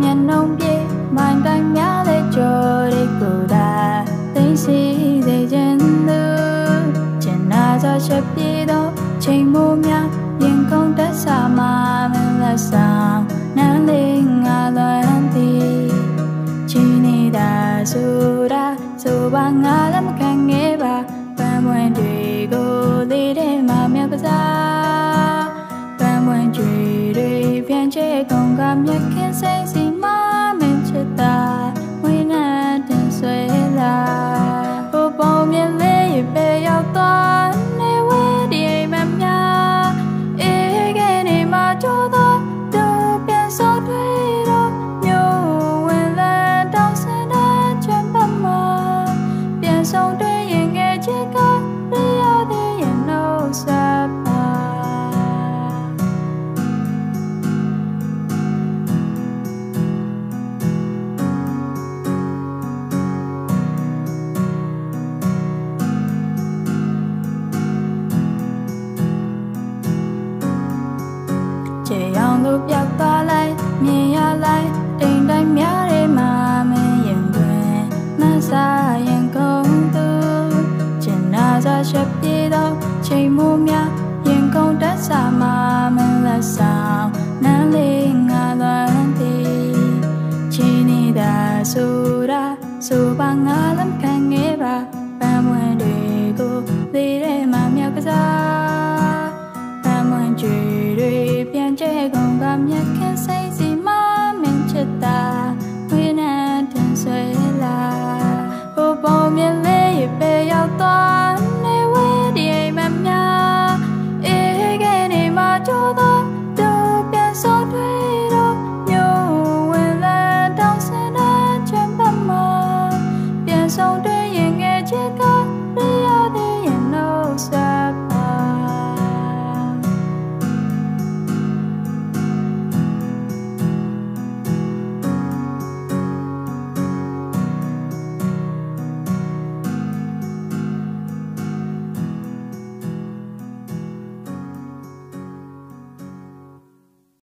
nhìn ông kia mang tay nhá để cho đi cử đà. Tính si để dân tư chẳng ai cho chấp đi đâu chỉ mua nhà nhưng không thể xa mà mình là xa nắng lên ngà lời anh thì chỉ ni đã dù đã dù bạn ngã lắm càng nghe bà. Và muốn đi cô đi để mà miêu có ra và muốn truy đi phiền chế không cảm nhận khiến say အောင်လို့ပြောက်သွားလိုက်မြင်ရလိုက်တိမ်တိုင်းများတွေမှာမင်းရင်တွင်မဆာရင်ကုန်သူကျင်နာစာချက်ပြေတော့ချိန်မိုးများရင်ကုန်တက်စာမှာမင်းလက်ဆောင်နန်းလေးငါလွမ်းသည်ချီနေတာဆိုတာဆိုပါငါလမ်းခံငဲပါပန်းမွင်တွေကိုသေးတဲ့မှာမြောက်ကစားပန်းမွန်ကြွေ I'm your